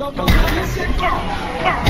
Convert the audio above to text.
Uh, uh.